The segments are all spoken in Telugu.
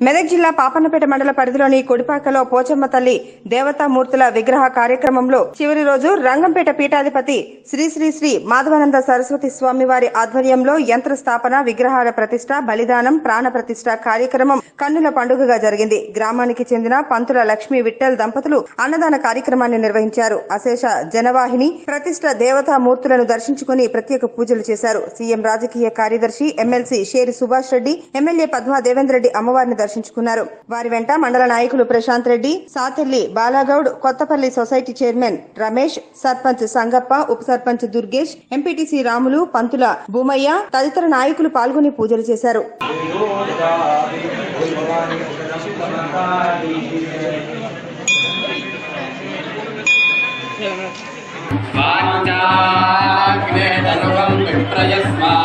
మెదక్ జిల్లా పాపన్నపేట మండల పరిధిలోని కొడిపాకలో పోచమ్మ తల్లి దేవతామూర్తుల విగ్రహ కార్యక్రమంలో చివరి రోజు రంగంపేట పీఠాధిపతి శ్రీ శ్రీ శ్రీ మాధవానంద సరస్వతి స్వామి వారి ఆధ్వర్యంలో యంత్ర స్థాపన విగ్రహాల ప్రతిష్ట బలిదానం ప్రాణ ప్రతిష్ట కార్యక్రమం కన్నుల పండుగగా జరిగింది. గ్రామానికి చెందిన పంతుల లక్ష్మీ విట్టల్ దంపతులు అన్నదాన కార్యక్రమాన్ని నిర్వహించారు. అశేష జనవాహిని ప్రతిష్ట దేవతామూర్తులను దర్శించుకుని ప్రత్యేక పూజలు చేశారు. సీఎం రాజకీయ కార్యదర్శి ఎమ్మెల్సీ షేరి సుభాష్ రెడ్డి ఎమ్మెల్యే పద్మా దేవేందర్ రెడ్డి అమ్మవారిని దర్శించుకున్నారు వారి వెంట మండల నాయకులు ప్రశాంత్ రెడ్డి సాతిల్లి బాలాగౌడ్ కొత్తపల్లి సొసైటీ చైర్మన్ రమేష్ సర్పంచ్ సంగప్ప ఉప సర్పంచ్ దుర్గేష్ ఎంపీటీసీ రాములు పంతుల భూమయ్య తదితర నాయకులు పాల్గొని పూజలు చేశారు वाञ्छाग्नेतनुवं विप्रयस्मास्मभ्यर्चसौभग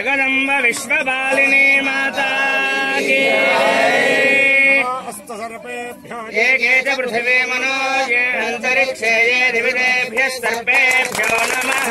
जगदम्ब विश्वपालिनी माता ये के च पृथिवी मनो ये अन्तरिक्षे ये दिविदेभ्यः सर्पेभ्यो नमः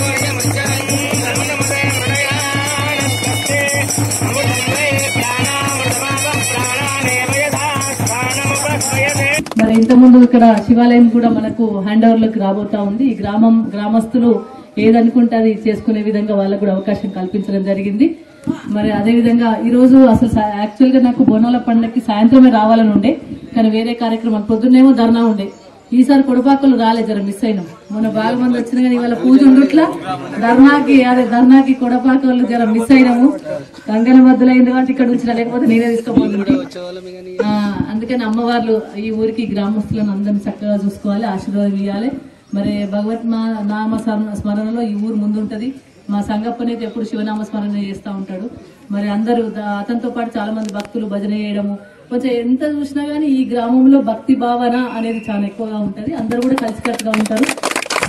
ఇంతకుముందు ఇక్కడ శివాలయం కూడా మనకు హ్యాండ్ ఓవర్లోకి రాబోతా ఉంది. ఈ గ్రామం గ్రామస్తులు ఏదనుకుంటే అది చేసుకునే విధంగా వాళ్ళకు కూడా అవకాశం కల్పించడం జరిగింది. మరి అదే విధంగా అసలు యాక్చువల్గా నాకు బోనాల పండుగకి సాయంత్రమే రావాలని ఉండే కానీ వేరే కార్యక్రమం పొద్దున్నేమో ధర్నా ఉండే. ఈసారి కొడపాకలు రాలే జర మిస్ అయినాం. మొన్న బాగా మంది వచ్చిన కానీ ఇవాళ పూజ ఉండట్లా. ధర్నాకి అదే ధర్నాకి కొడపాకులు జర మిస్ అయినాము. గంగల మధ్యలో కాబట్టి ఇక్కడ ఉంచిన లేకపోతే నేనే తీసుకుపోతుంటే ఆ, అందుకని అమ్మవార్లు ఈ ఊరికి గ్రామస్తులను అందరిని చక్కగా చూసుకోవాలి ఆశీర్వాదం ఇవ్వాలి మరి భగవత్ నామ స్మరణ- స్మరణలో ఈ ఊరు ముందుంటది. మా సంగప్పనైతే ఎప్పుడు శివనామ స్మరణ చేస్తూ ఉంటాడు. మరి అందరూ అతనితో పాటు చాలా మంది భక్తులు భజన చేయడము కొంచెం ఎంత చూసినా గానీ ఈ గ్రామంలో భక్తి భావన అనేది చాలా ఎక్కువగా ఉంటది. అందరూ కూడా కలిసికట్టుగా ఉంటారు.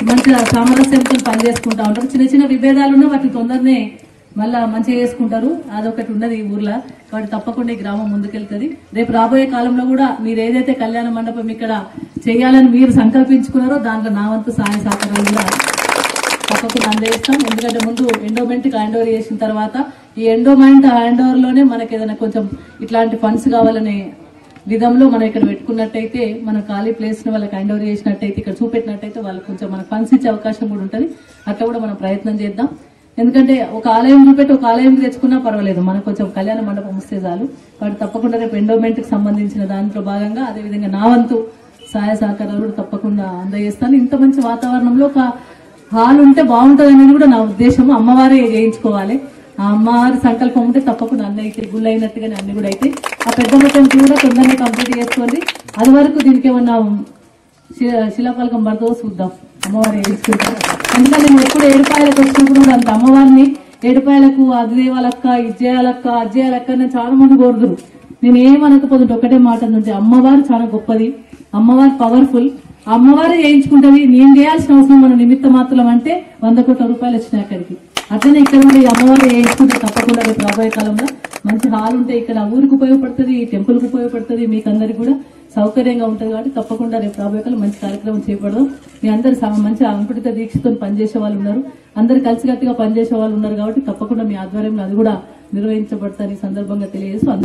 మంచిగా సామరస్యంతో పనిచేసుకుంటా ఉంటారు. చిన్న చిన్న విభేదాలు ఉన్నా వాటిని తొందరనే మళ్ళా మంచిగా చేసుకుంటారు. అదొకటి ఉన్నది ఈ ఊర్లో. కాబట్టి తప్పకుండా ఈ గ్రామం ముందుకెళ్తుంది. రేపు రాబోయే కాలంలో కూడా మీరు ఏదైతే కళ్యాణ మండపం ఇక్కడ చేయాలని మీరు సంకల్పించుకున్నారో దాంట్లో నా వంతు సహాయ సహకారాలు కూడా తప్పకుండా అందజేస్తాం. ఎందుకంటే ముందు ఎండోమెంట్ హ్యాండ్ ఓవర్ చేసిన తర్వాత ఈ ఎండోమెంట్ హ్యాండ్ ఓవర్లోనే మనకి ఏదైనా కొంచెం ఇట్లాంటి ఫండ్స్ కావాలనే విధంలో మనం ఇక్కడ పెట్టుకున్నట్టయితే మన ఖాళీ ప్లేస్ని వాళ్ళకి హ్యాండ్ ఓవర్ చేసినట్టయితే ఇక్కడ చూపెట్టినట్టయితే వాళ్ళకి కొంచెం మనకు ఫండ్స్ ఇచ్చే అవకాశం కూడా ఉంటుంది. అట్లా కూడా మనం ప్రయత్నం చేద్దాం. ఎందుకంటే ఒక ఆలయం చూపెట్టి ఒక ఆలయం తెచ్చుకున్నా పర్వాలేదు. మనకు కొంచెం కళ్యాణ మండపం వస్తే చాలు. వాటి తప్పకుండా రేపు ఎండోమెంట్కి సంబంధించిన దాంట్లో భాగంగా అదేవిధంగా నా వంతు సహాయ సహకారాలు కూడా తప్పకుండా అందజేస్తాను. ఇంత మంచి వాతావరణంలో ఒక హాల్ ఉంటే బాగుంటుంది అనేది కూడా నా ఉద్దేశం అమ్మవారే చేయించుకోవాలి. ఆ అమ్మవారి సంకల్పం ఉంటే తప్పకుండా అన్ని అయితే గుళ్ళు అయినట్టుగానే అన్ని కూడా అయితే. ఆ పెద్ద మొత్తం కూడా తొందరగా కంప్లీట్ చేసుకోండి. అది వరకు దీనికి ఏమన్నా శిలాఫలకం పడుతుందో చూద్దాం. అమ్మవారు వేయించుకుంటారు ఎందుకంటే నేను ఎప్పుడు ఏడుపాయలకు వచ్చినప్పుడు కూడా అంత అమ్మవారిని ఏడుపాయలకు అది దేవాలక్క ఇది చేయాలక్క అది చేయాలక్క అని చాలా మంది కోరుదురు. నేను ఏమనకపోతుంటే ఒకటే మాట అంటే అమ్మవారు చాలా గొప్పది. అమ్మవారు పవర్ఫుల్. అమ్మవారు చేయించుకుంటది. నేను చేయాల్సిన అవసరం మన నిమిత్త మాత్రం అంటే వంద కోట్ల రూపాయలు వచ్చినాయి అక్కడికి. అట్లనే ఇక్కడ కూడా అమ్మవారు వేసుకుంటే తప్పకుండా రేపు రాబోయే కాలంలో మంచి హాల్ ఉంటే ఇక్కడ ఊరికి ఉపయోగపడుతుంది ఈ టెంపుల్కు ఉపయోగపడుతుంది మీకు అందరికి కూడా సౌకర్యంగా ఉంటుంది కాబట్టి తప్పకుండా రేపు రాబోయే కాలం మంచి కార్యక్రమం చేపడదాం. మీ అందరు మంచి అంకుటిత దీక్షతో పనిచేసే వాళ్ళు ఉన్నారు. అందరు కలిసికట్టుగా పనిచేసే వాళ్ళు ఉన్నారు కాబట్టి తప్పకుండా మీ ఆధ్వర్యంలో అది కూడా నిర్వహించబడతారు ఈ సందర్భంగా తెలియజేస్తూ